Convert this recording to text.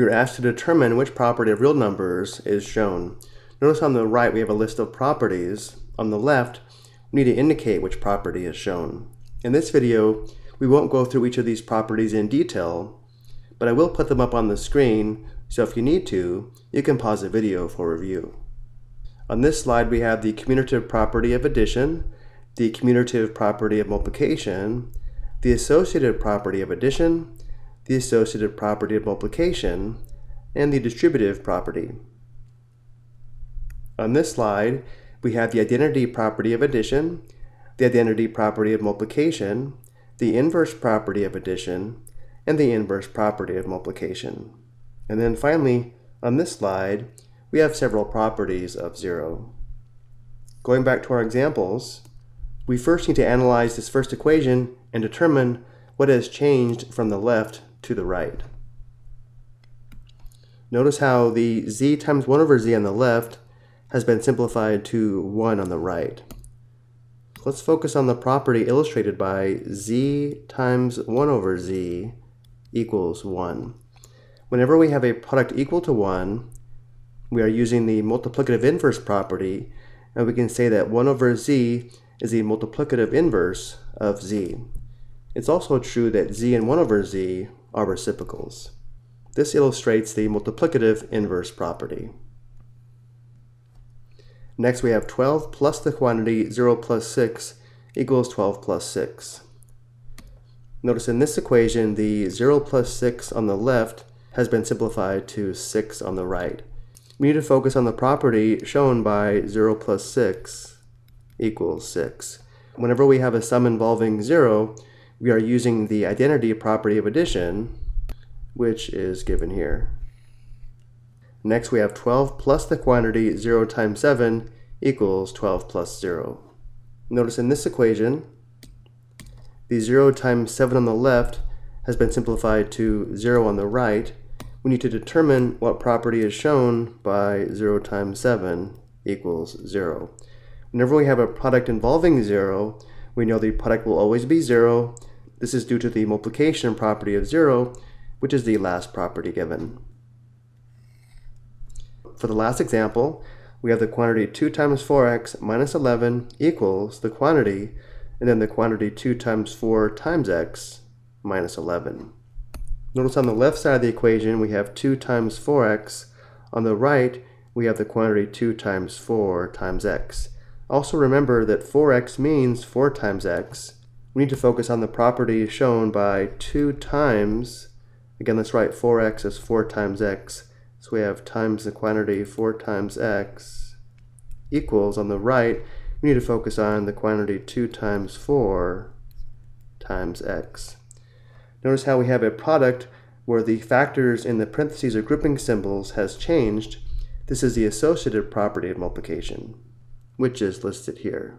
we are asked to determine which property of real numbers is shown. Notice on the right we have a list of properties. On the left, we need to indicate which property is shown. In this video, we won't go through each of these properties in detail, but I will put them up on the screen, so if you need to, you can pause the video for review. On this slide, we have the commutative property of addition, the commutative property of multiplication, the associative property of addition, the associative property of multiplication, and the distributive property. On this slide, we have the identity property of addition, the identity property of multiplication, the inverse property of addition, and the inverse property of multiplication. And then finally, on this slide, we have several properties of zero. Going back to our examples, we first need to analyze this first equation and determine what has changed from the left to the right. Notice how the z times 1 over z on the left has been simplified to 1 on the right. Let's focus on the property illustrated by z times 1 over z equals 1. Whenever we have a product equal to 1, we are using the multiplicative inverse property, and we can say that 1 over z is the multiplicative inverse of z. It's also true that z and 1 over z are reciprocals. This illustrates the multiplicative inverse property. Next we have 12 plus the quantity 0 plus 6 equals 12 plus 6. Notice in this equation the 0 plus 6 on the left has been simplified to 6 on the right. We need to focus on the property shown by 0 plus 6 equals 6. Whenever we have a sum involving 0, we are using the identity property of addition, which is given here. Next we have 12 plus the quantity 0 times 7 equals 12 plus 0. Notice in this equation, the 0 times 7 on the left has been simplified to 0 on the right. We need to determine what property is shown by 0 times 7 equals 0. Whenever we have a product involving 0, we know the product will always be 0, this is due to the multiplication property of 0, which is the last property given. For the last example, we have the quantity 2 times 4x minus 11 equals the quantity, and then the quantity 2 times 4 times x minus 11. Notice on the left side of the equation we have 2 times 4x. On the right, we have the quantity 2 times 4 times x. Also remember that 4x means 4 times x, we need to focus on the property shown by 2 times, again let's write 4x as 4 times x, so we have times the quantity 4 times x equals, on the right, we need to focus on the quantity 2 times 4 times x. Notice how we have a product where the factors in the parentheses or grouping symbols has changed. This is the associative property of multiplication, which is listed here.